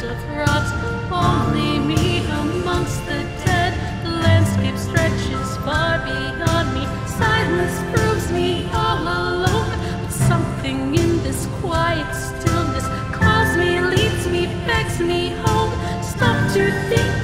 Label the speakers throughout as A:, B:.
A: of rocks, only me amongst the dead. The landscape stretches far beyond me. Silence proves me all alone, but something in this quiet stillness calls me, leads me, begs me home. Stop to think.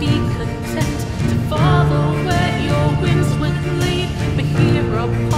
A: Be content to follow where your winds would lead. But here upon